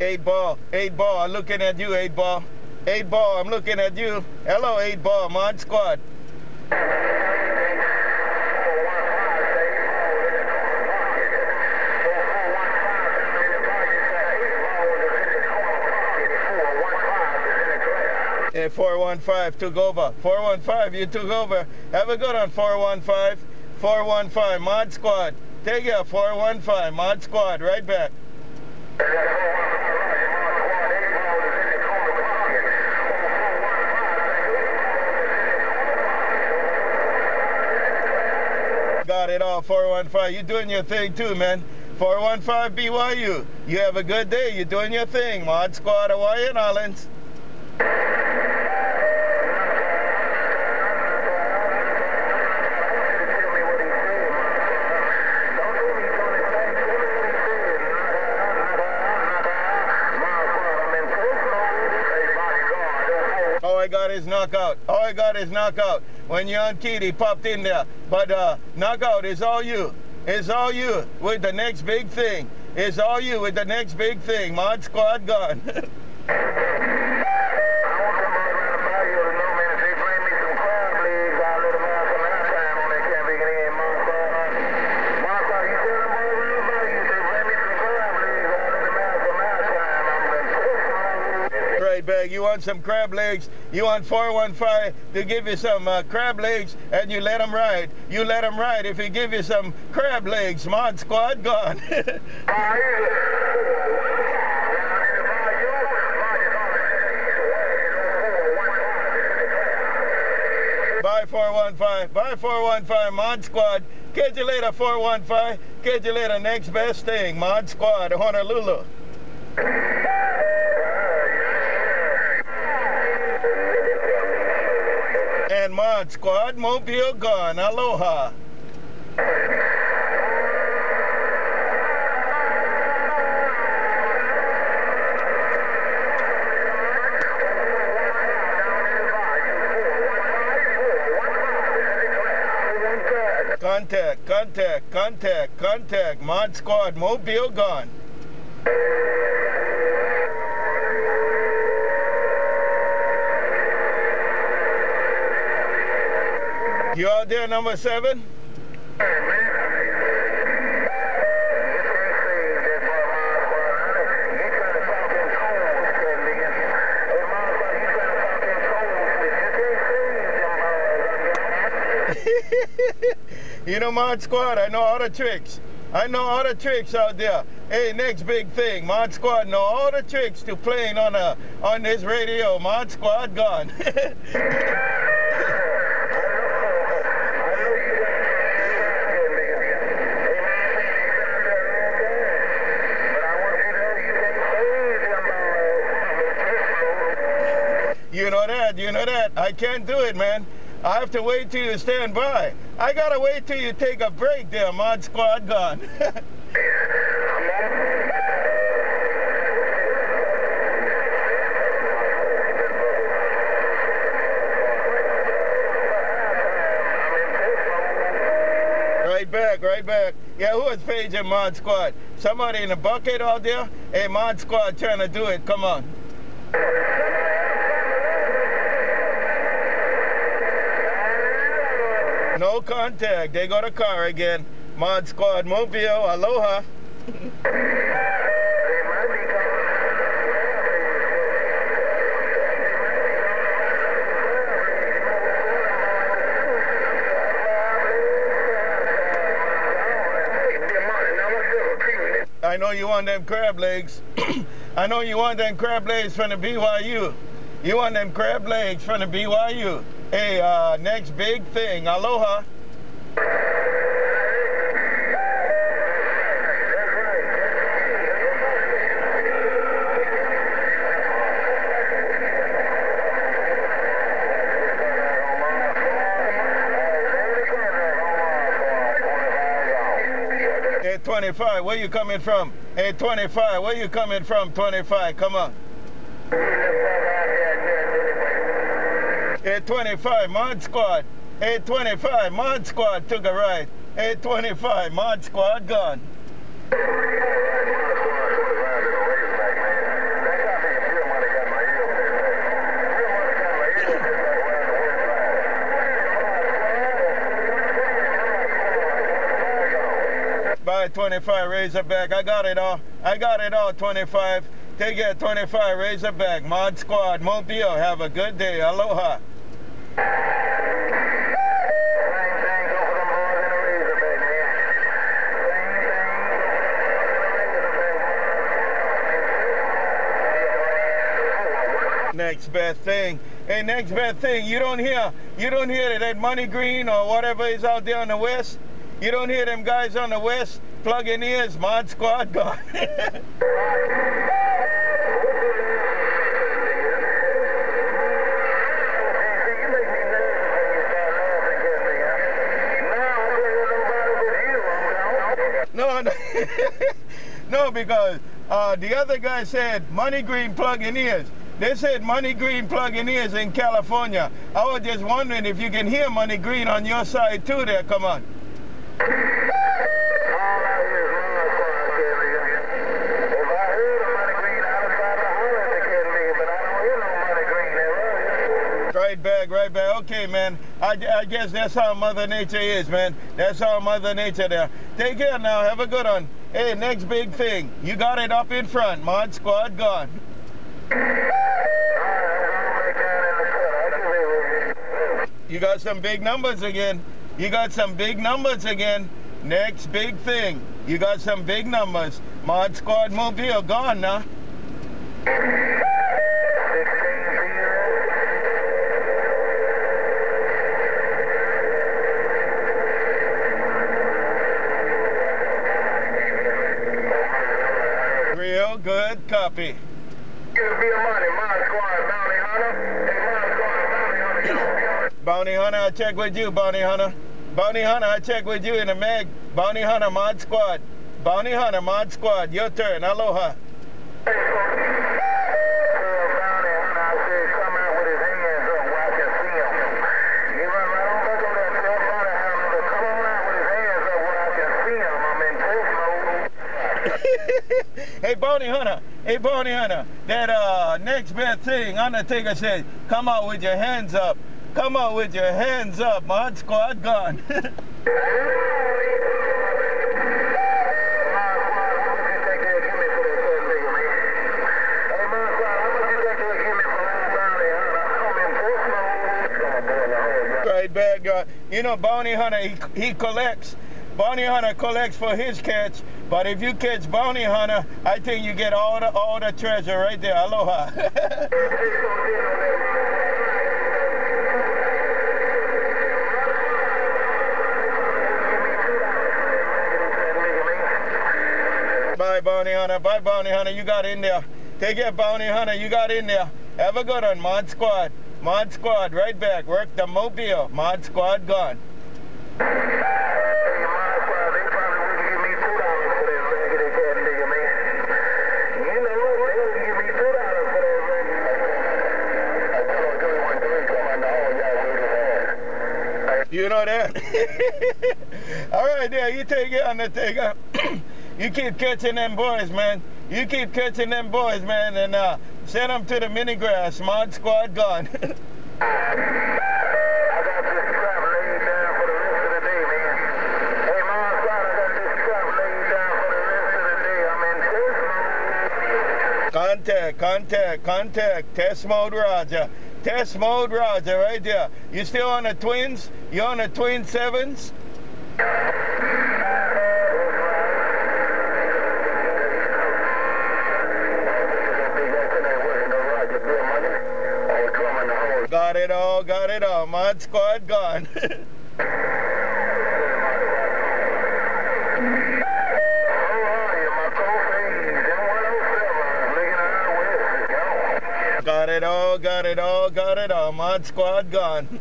Eight ball, eight ball, I'm looking at you, eight ball. Eight ball, I'm looking at you. Hello, eight ball, mod squad. Yeah, 415 took over. 415, you took over. Have a good one, 415. 415, mod squad. Take care, 415, mod squad, right back. Got it all, 415. You're doing your thing too, man. 415 BYU. You have a good day. You're doing your thing. Mod Squad, Hawaiian Islands. All I got is knockout. All I got is knockout. When Jan Kitty popped in there. But uh, knockout is all you. It's all you with the next big thing. It's all you with the next big thing. Mod Squad gone. back. You want some crab legs? You want 415 to give you some uh, crab legs and you let them ride. You let them ride. If he give you some crab legs, Mod Squad gone. Bye 415. Bye 415. Mod Squad. Catch you later 415. Catch you later. Next best thing. Mod Squad. Honolulu. And Mod Squad. Mobile gone. Aloha. Contact, contact, contact, contact. Mod Squad, Mobile gone. You out there, number seven? you know, Mod Squad, I know all the tricks. I know all the tricks out there. Hey, next big thing, Mod Squad know all the tricks to playing on a on this radio. Mod Squad gone. You know that, you know that. I can't do it, man. I have to wait till you stand by. I gotta wait till you take a break there, Mod Squad gone. Right back, right back. Yeah, who was paging Mod Squad? Somebody in the bucket out there? Hey, Mod Squad trying to do it. Come on. No contact. They got a car again. Mod Squad Mobile. Aloha. I know you want them crab legs. I know you want them crab legs from the bayou. You want them crab legs from the bayou. Hey, uh, next big thing. Aloha. Hey, 25, where you coming from? Hey, 25, where you coming from? 25, come on. Hey, 25, Mod Squad. Hey, 25, Mod Squad took a ride. Hey, 25, Mod Squad gone. By 25 Razorback, I got it all. I got it all, 25. Take it, 25 Razorback, Mod Squad, Mobile. Have a good day. Aloha. Next best thing. Hey, next best thing. You don't hear, you don't hear that Money Green or whatever is out there on the west. You don't hear them guys on the west plugging ears. Mod Squad gone. no, no, because uh, the other guy said Money Green plug-in ears. They said Money Green plug-in ears in California. I was just wondering if you can hear Money Green on your side too there. Come on. Right back, right back. Okay, man. I, I guess that's how Mother Nature is, man. That's how Mother Nature there. Take care now. Have a good one. Hey, next big thing. You got it up in front. Mod Squad gone. You got some big numbers again. You got some big numbers again. Next big thing. You got some big numbers. Mod Squad Mobile gone now. Good copy. Bounty Hunter, I check with you, Bounty Hunter. Bounty Hunter, I check with you in the mag. Bounty Hunter, Mod Squad. Bounty Hunter, Mod Squad, your turn. Aloha. Hey, Bounty Hunter. Hey, Bounty Hunter. That uh, next best thing, Undertaker said, come out with your hands up. Come out with your hands up. Mod Squad gone. right back. Uh, you know, Bounty Hunter, he, he collects. Bounty Hunter collects for his catch, but if you catch Bounty Hunter, I think you get all the all the treasure right there. Aloha. Bye, Bounty Hunter. Bye, Bounty Hunter. You got in there. Take care, Bounty Hunter. You got in there. Have a good one, Mod Squad. Mod Squad, right back. Work the mobile. Mod Squad gone. You know that? All right, there. You take it, Undertaker. you keep catching them boys, man. You keep catching them boys, man, and uh, send them to the mini grass. Mod Squad gone. Contact, contact, contact. Test mode, Roger. Test mode, Roger, right there. You still on the twins? You on the twin sevens? Got it all, got it all. Mod Squad gone. got it all, got it all, got it all. Mod Squad gone.